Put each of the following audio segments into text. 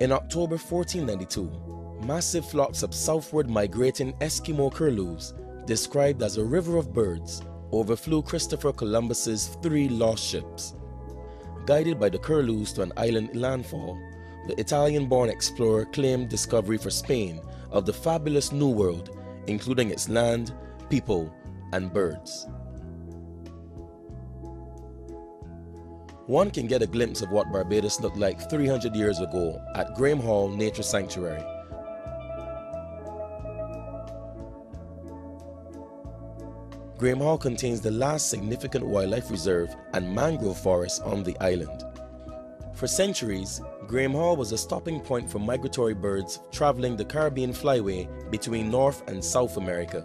In October 1492, massive flocks of southward migrating Eskimo curlews, described as a river of birds, overflew Christopher Columbus's three lost ships. Guided by the curlews to an island landfall, the Italian-born explorer claimed discovery for Spain of the fabulous New World, including its land, people, and birds. One can get a glimpse of what Barbados looked like 300 years ago at Graeme Hall Nature Sanctuary. Graeme Hall contains the last significant wildlife reserve and mangrove forest on the island. For centuries, Graeme Hall was a stopping point for migratory birds traveling the Caribbean flyway between North and South America.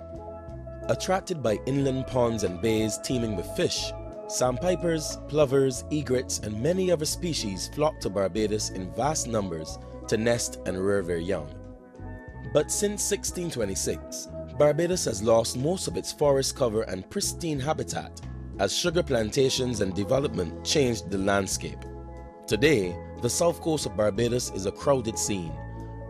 Attracted by inland ponds and bays teeming with fish, Sandpipers, plovers, egrets, and many other species flock to Barbados in vast numbers to nest and rear their young. But since 1626, Barbados has lost most of its forest cover and pristine habitat as sugar plantations and development changed the landscape. Today, the south coast of Barbados is a crowded scene,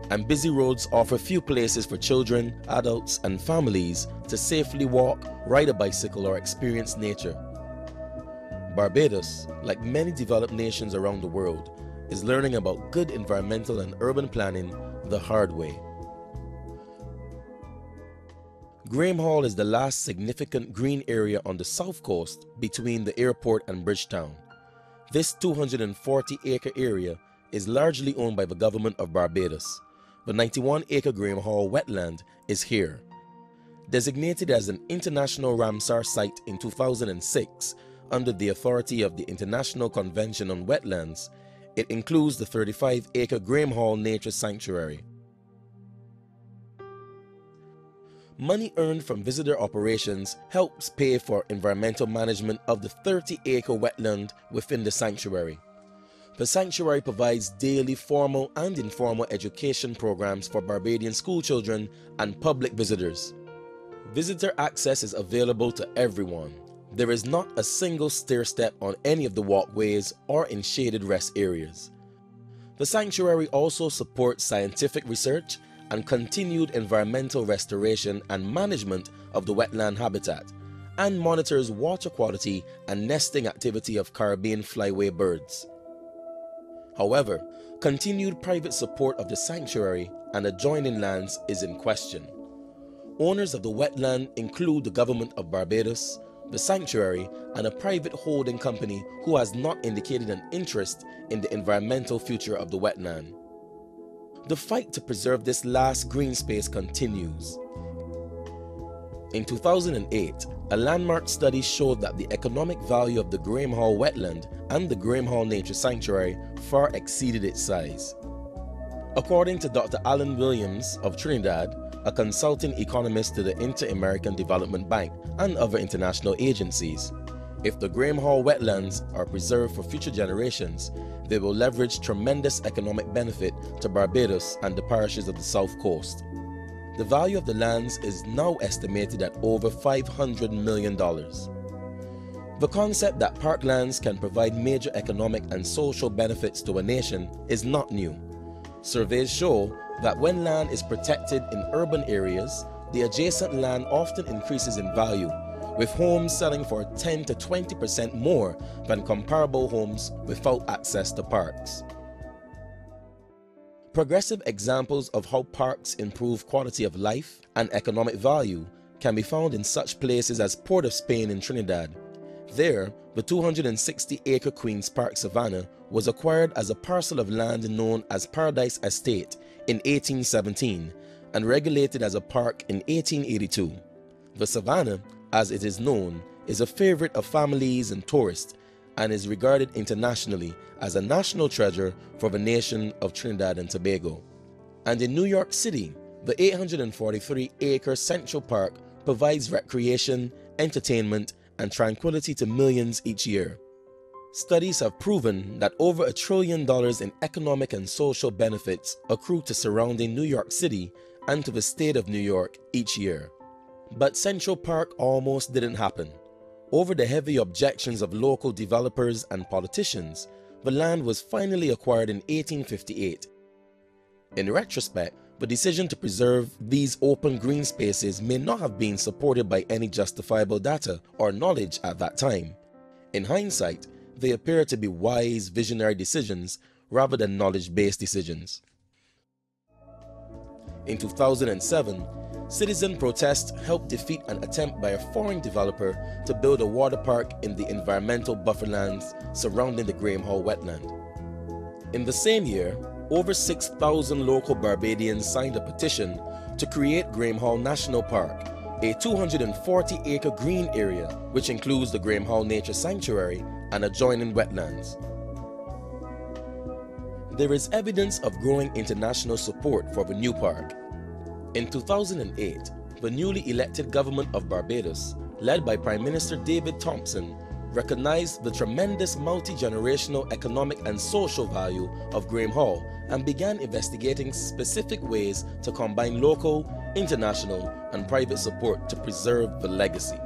and busy roads offer few places for children, adults, and families to safely walk, ride a bicycle, or experience nature. Barbados, like many developed nations around the world, is learning about good environmental and urban planning the hard way. Graeme Hall is the last significant green area on the south coast between the airport and Bridgetown. This 240 acre area is largely owned by the government of Barbados. The 91 acre Graeme Hall wetland is here. Designated as an international Ramsar site in 2006, under the authority of the International Convention on Wetlands, it includes the 35 acre Graeme Hall Nature Sanctuary. Money earned from visitor operations helps pay for environmental management of the 30 acre wetland within the sanctuary. The sanctuary provides daily formal and informal education programs for Barbadian schoolchildren and public visitors. Visitor access is available to everyone. There is not a single stair step on any of the walkways or in shaded rest areas. The sanctuary also supports scientific research and continued environmental restoration and management of the wetland habitat and monitors water quality and nesting activity of Caribbean flyway birds. However, continued private support of the sanctuary and adjoining lands is in question. Owners of the wetland include the government of Barbados, the sanctuary, and a private holding company who has not indicated an interest in the environmental future of the wetland. The fight to preserve this last green space continues. In 2008, a landmark study showed that the economic value of the Graeme Hall wetland and the Graeme Hall Nature Sanctuary far exceeded its size. According to Dr. Alan Williams of Trinidad, a consulting economist to the Inter-American Development Bank and other international agencies. If the Graeme Hall wetlands are preserved for future generations, they will leverage tremendous economic benefit to Barbados and the parishes of the south coast. The value of the lands is now estimated at over $500 million. The concept that parklands can provide major economic and social benefits to a nation is not new. Surveys show that when land is protected in urban areas, the adjacent land often increases in value, with homes selling for 10 to 20% more than comparable homes without access to parks. Progressive examples of how parks improve quality of life and economic value can be found in such places as Port of Spain in Trinidad. There, the 260 acre Queen's Park Savannah was acquired as a parcel of land known as Paradise Estate in 1817 and regulated as a park in 1882. The Savannah, as it is known, is a favorite of families and tourists and is regarded internationally as a national treasure for the nation of Trinidad and Tobago. And in New York City, the 843 acre Central Park provides recreation, entertainment, and tranquility to millions each year. Studies have proven that over a trillion dollars in economic and social benefits accrue to surrounding New York City and to the state of New York each year. But Central Park almost didn't happen. Over the heavy objections of local developers and politicians, the land was finally acquired in 1858. In retrospect, the decision to preserve these open green spaces may not have been supported by any justifiable data or knowledge at that time. In hindsight, they appear to be wise visionary decisions rather than knowledge based decisions. In 2007, citizen protests helped defeat an attempt by a foreign developer to build a water park in the environmental bufferlands surrounding the Graeme Hall wetland. In the same year, over 6,000 local Barbadians signed a petition to create Graeme Hall National Park, a 240 acre green area which includes the Graeme Hall Nature Sanctuary and adjoining wetlands. There is evidence of growing international support for the new park. In 2008, the newly elected government of Barbados, led by Prime Minister David Thompson, recognized the tremendous multi-generational economic and social value of Graeme Hall and began investigating specific ways to combine local, international, and private support to preserve the legacy.